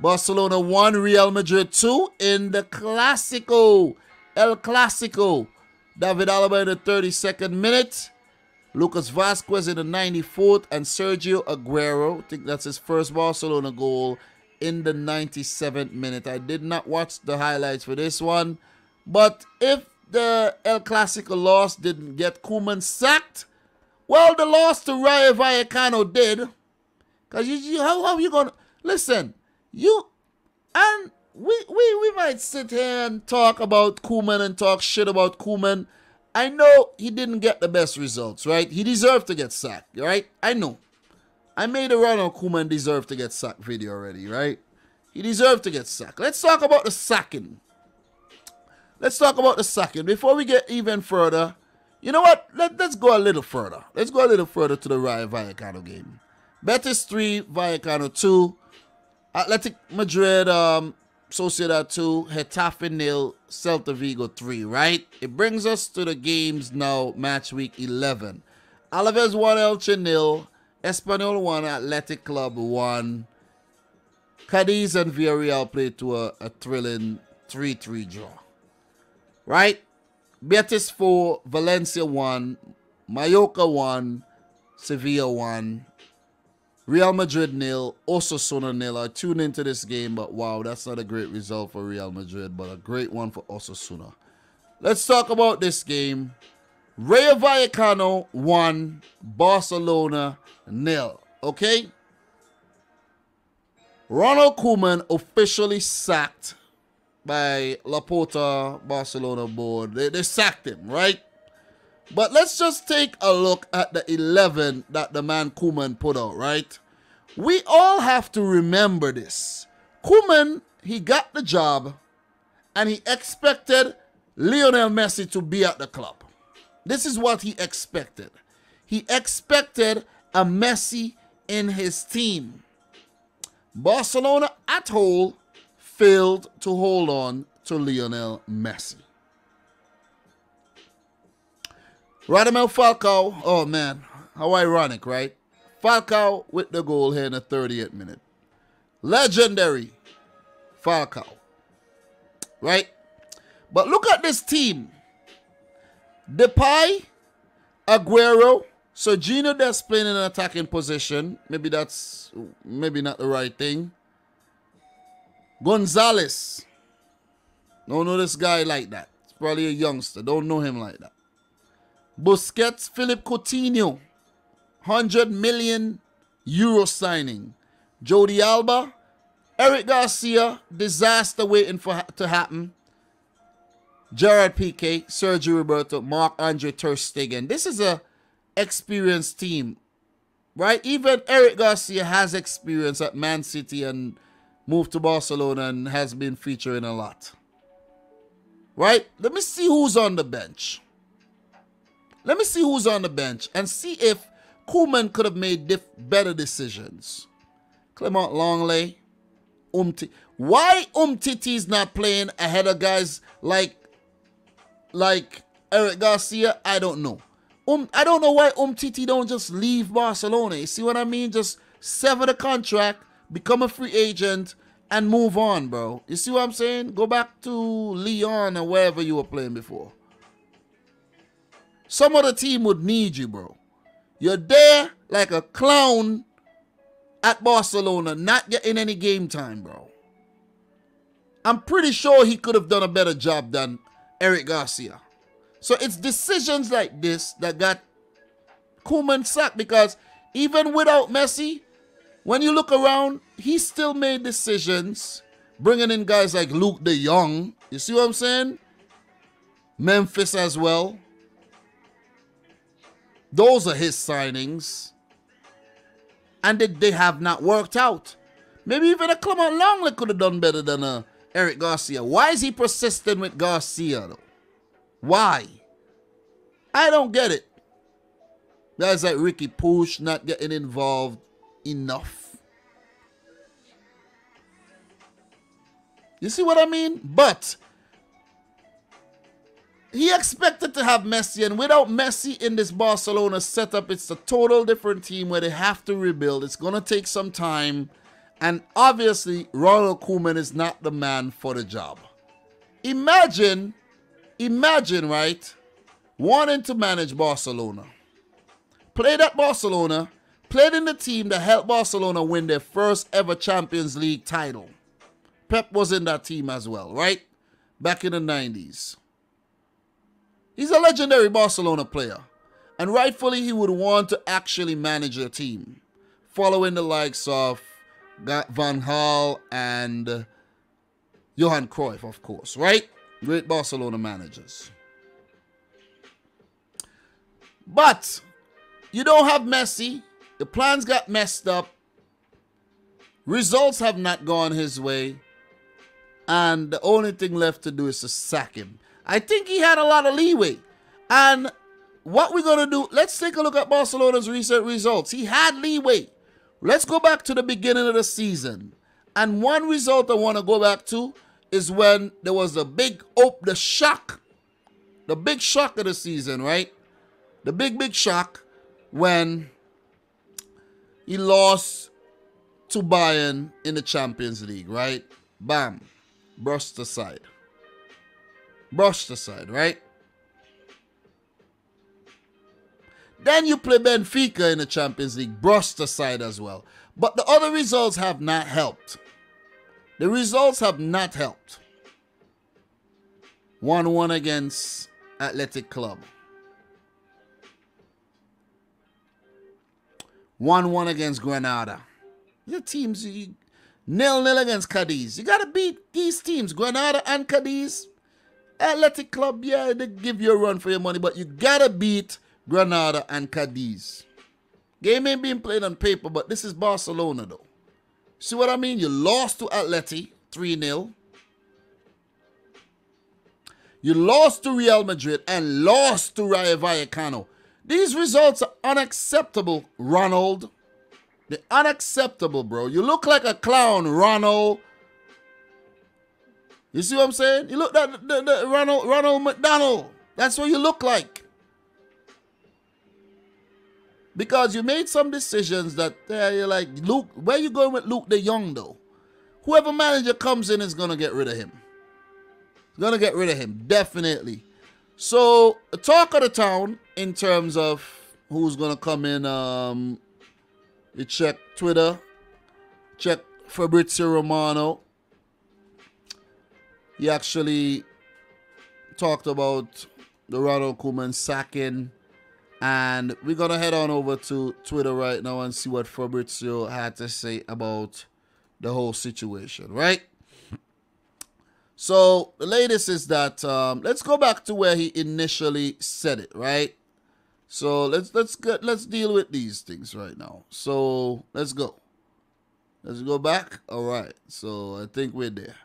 Barcelona 1, Real Madrid 2 in the Clásico. El Clásico. David Alaba in the 32nd minute. Lucas Vasquez in the 94th. And Sergio Aguero, I think that's his first Barcelona goal, in the 97th minute. I did not watch the highlights for this one. But if the El Clasico loss didn't get Koeman sacked, well, the loss to Rayo Vallecano did. Because you, you, how, how you going to... Listen, you... And we, we, we might sit here and talk about Koeman and talk shit about Koeman. I know he didn't get the best results, right? He deserved to get sacked, right? I know. I made a run on Koeman deserved to get sacked video already, right? He deserved to get sacked. Let's talk about the sacking. Let's talk about the sacking. Before we get even further, you know what? Let, let's go a little further. Let's go a little further to the Rayo Vallecano game. Betis 3, Vallecano 2. Athletic Madrid, um, Sociedad 2, Getafe nil, Celta Vigo 3, right? It brings us to the games now, match week 11. Alaves 1, Elche nil, Espanyol 1, Athletic Club 1. Cadiz and Villarreal played to a, a thrilling 3-3 draw. Right? Betis 4, Valencia 1, Mallorca 1, Sevilla 1, Real Madrid nil, Osasuna nil. I tuned into this game, but wow, that's not a great result for Real Madrid, but a great one for Osasuna. Let's talk about this game. Rayo Vallecano 1, Barcelona nil. Okay? Ronald Koeman officially sacked by Laporta Barcelona board. They, they sacked him, right? But let's just take a look at the 11 that the man Koeman put out, right? We all have to remember this. Koeman, he got the job and he expected Lionel Messi to be at the club. This is what he expected. He expected a Messi in his team. Barcelona at whole failed to hold on to Lionel Messi. Radamel Falcao, oh man, how ironic, right? Falcao with the goal here in the 38th minute. Legendary Falcao. Right? But look at this team. Depay, Aguero, Sergiño Dest playing in an attacking position. Maybe that's maybe not the right thing. Gonzalez. Don't know this guy like that. It's probably a youngster. Don't know him like that. Busquets, Philippe Coutinho. 100 million euro signing. Jordi Alba, Eric Garcia, disaster waiting for to happen. Gerard Piqué, Sergio Roberto, Marc Andre Ter Stegen. This is a experienced team, right? Even Eric Garcia has experience at Man City and moved to Barcelona and has been featuring a lot. Right? Let me see who's on the bench. Let me see who's on the bench and see if Koeman could have made better decisions. Clement Lenglet, Umti. Why Umtiti is not playing ahead of guys like like Eric Garcia? I don't know. Um, I don't know why Umtiti don't just leave Barcelona. You see what I mean? Just sever the contract, become a free agent, and move on, bro. You see what I'm saying? Go back to Lyon or wherever you were playing before. Some other team would need you, bro. You're there like a clown at Barcelona, not getting any game time, bro. I'm pretty sure he could have done a better job than Eric Garcia. So it's decisions like this that got Koeman sacked because even without Messi, when you look around, he still made decisions, bringing in guys like Luuk de Jong. You see what I'm saying? Memphis as well. Those are his signings. And they, they have not worked out. Maybe even a Clement Lenglet could have done better than uh, Eric Garcia. Why is he persistent with Garcia though? Why? I don't get it. Guys like Riqui Puig not getting involved enough. You see what I mean? But he expected to have Messi, and without Messi in this Barcelona setup, it's a total different team where they have to rebuild. It's going to take some time. And obviously, Ronald Koeman is not the man for the job. Imagine, imagine, right? Wanting to manage Barcelona. Played at Barcelona, played in the team that helped Barcelona win their first ever Champions League title. Pep was in that team as well, right? Back in the 90s. He's a legendary Barcelona player. And rightfully, he would want to actually manage a team, following the likes of Van Gaal and Johan Cruyff, of course, right? Great Barcelona managers. But you don't have Messi. The plans got messed up. Results have not gone his way. And the only thing left to do is to sack him. I think he had a lot of leeway. And what we're going to do, let's take a look at Barcelona's recent results. He had leeway. Let's go back to the beginning of the season. And one result I want to go back to is when there was a big op the shock. The big shock of the season, right? The big, big shock when he lost to Bayern in the Champions League, right? Bam. Brushed aside. Brushed aside, right? Then you play Benfica in the Champions League, brushed aside as well. But the other results have not helped. The results have not helped. 1 1 against Athletic Club. 1 1 against Granada. Your teams, nil nil against Cadiz. You got to beat these teams, Granada and Cadiz. Athletic Club, yeah, they give you a run for your money, but you got to beat Granada and Cadiz. Game ain't being played on paper, but this is Barcelona, though. See what I mean? You lost to Atleti 3 0. You lost to Real Madrid and lost to Rayo Vallecano. These results are unacceptable, Ronald. They're unacceptable, bro. You look like a clown, Ronald. You see what I'm saying? You look like the, the, the Ronald Ronald McDonald. That's what you look like because you made some decisions that uh, you're like Luke. Where you going with Luuk De Jong though? Whoever manager comes in is gonna get rid of him. Gonna get rid of him definitely. So talk of the town in terms of who's gonna come in. Um, you check Twitter, check Fabrizio Romano. He actually talked about the Ronald Koeman sacking and we're going to head on over to Twitter right now and see what Fabrizio had to say about the whole situation, right? So the latest is that um, let's go back to where he initially said it, right? So let's let's get let's deal with these things right now. So let's go. Let's go back. All right. So I think we're there.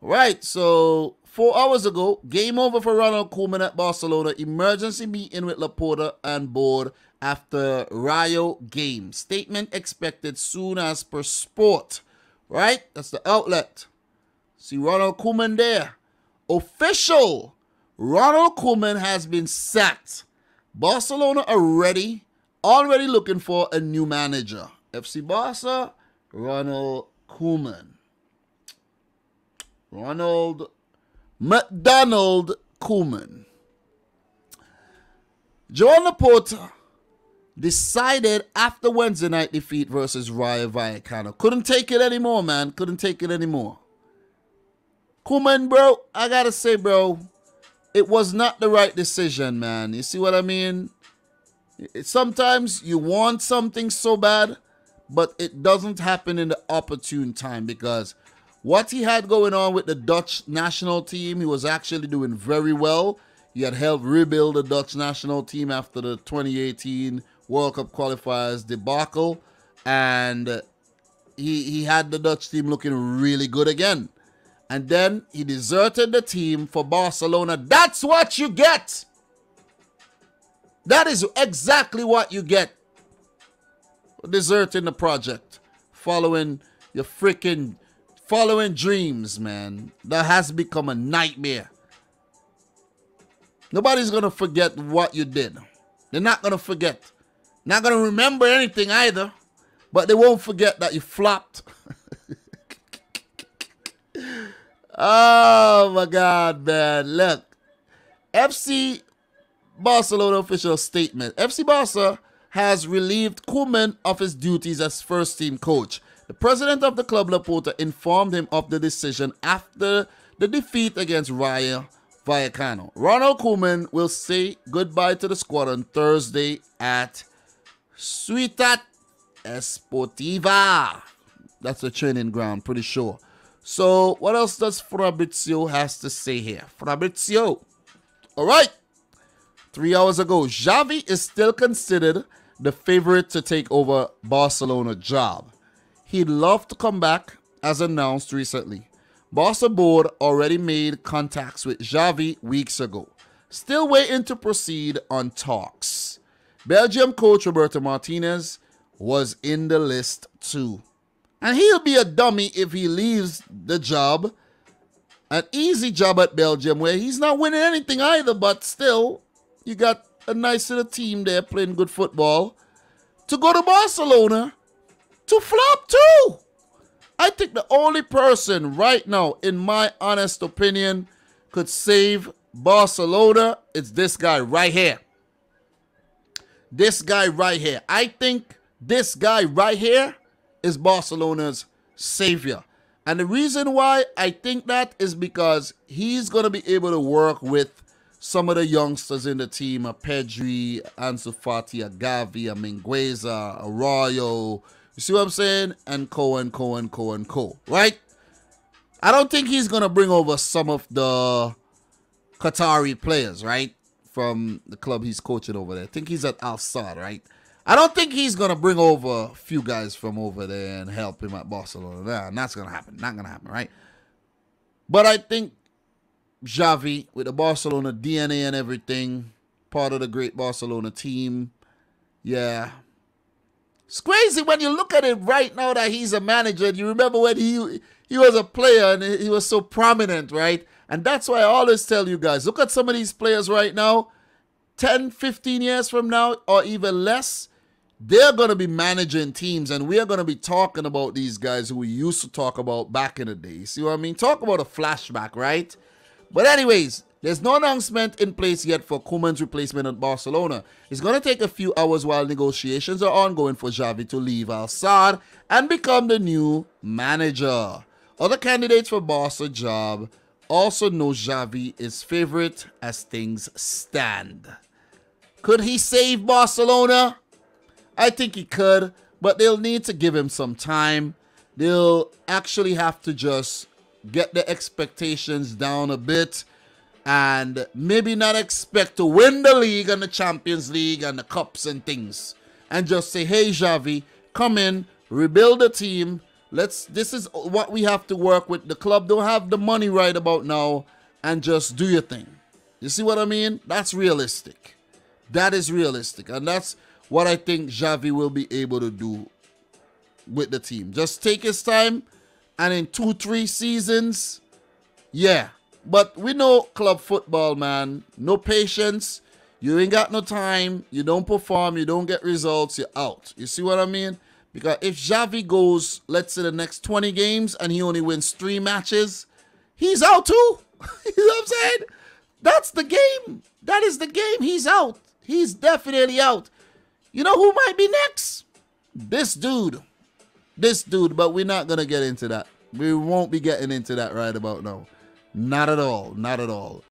Right. So Four hours ago, game over for Ronald Koeman at Barcelona. Emergency meeting with Laporta and board after Rayo game. Statement expected soon as per sport. Right? That's the outlet. See Ronald Koeman there. Official. Ronald Koeman has been sacked. Barcelona are ready, already looking for a new manager. FC Barca, Ronald Koeman. Ronald McDonald Koeman. Joan Laporta decided after Wednesday night defeat versus Rayo Vallecano. Couldn't take it anymore, man. Couldn't take it anymore. Koeman, bro, I gotta say, bro, it was not the right decision, man. You see what I mean? Sometimes you want something so bad, but it doesn't happen in the opportune time because what he had going on with the Dutch national team, he was actually doing very well. He had helped rebuild the Dutch national team after the 2018 World Cup qualifiers debacle. And he, he had the Dutch team looking really good again. And then he deserted the team for Barcelona. That's what you get. That is exactly what you get. Deserting the project. Following your freaking Following dreams, man, that has become a nightmare. Nobody's gonna forget what you did. They're not gonna forget. Not gonna remember anything either. but they won't forget that you flopped. oh my God, man! Look, FC Barcelona official statement: FC Barca has relieved Koeman of his duties as first team coach. The president of the club, Laporta, informed him of the decision after the defeat against Rayo Vallecano. Ronald Koeman will say goodbye to the squad on Thursday at Ciutat Esportiva. That's the training ground, pretty sure. So, what else does Fabrizio has to say here? Fabrizio. All right. Three hours ago, Xavi is still considered the favorite to take over Barcelona job. He'd love to come back, as announced recently. Barca board already made contacts with Xavi weeks ago. Still waiting to proceed on talks. Belgium coach Roberto Martinez was in the list too. And he'll be a dummy if he leaves the job. An easy job at Belgium where he's not winning anything either, but still, you got a nice little team there playing good football. To go to Barcelona to flop too. I think the only person right now, in my honest opinion, could save Barcelona is this guy right here. This guy right here. I think this guy right here is Barcelona's savior. And the reason why I think that is because he's going to be able to work with some of the youngsters in the team, a Pedri, Ansu Fati, a Gavi, a Mingueza, Araujo, you see what I'm saying? And co and co and co and co. Right? I don't think he's gonna bring over some of the Qatari players, right? From the club he's coaching over there. I think he's at Al Sadd, right? I don't think he's gonna bring over a few guys from over there and help him at Barcelona. Nah, that's gonna happen. Not gonna happen, right? But I think Xavi, with the Barcelona DNA and everything, part of the great Barcelona team, yeah, it's crazy when you look at it right now that he's a manager. And you remember when he he was a player and he was so prominent, right? And that's why I always tell you guys, look at some of these players right now, 10, 15 years from now, or even less, they're going to be managing teams. And we're going to be talking about these guys who we used to talk about back in the day. See what I mean? Talk about a flashback, right? But anyways, there's no announcement in place yet for Koeman's replacement at Barcelona. It's going to take a few hours while negotiations are ongoing for Xavi to leave Al Sadd and become the new manager. Other candidates for Barca job also know Xavi is favorite as things stand. Could he save Barcelona? I think he could, but they'll need to give him some time. They'll actually have to just get the expectations down a bit and maybe not expect to win the league and the Champions League and the cups and things. And just say, hey, Xavi, come in, rebuild the team. Let's. This is what we have to work with. The club don't have the money right about now, and just do your thing. You see what I mean? That's realistic. That is realistic, and that's what I think Xavi will be able to do with the team. Just take his time, and in two, three seasons, yeah, but we know club football, man. No patience. You ain't got no time. You don't perform. You don't get results. You're out. You see what I mean? Because if Xavi goes, let's say, the next 20 games and he only wins three matches, he's out too. you know what I'm saying? That's the game. That is the game. He's out. He's definitely out. You know who might be next? This dude. This dude, but we're not going to get into that. We won't be getting into that right about now. Not at all. Not at all.